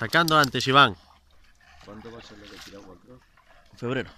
Sacando antes, Iván. ¿Cuánto va a ser lo que tiramos al Febrero.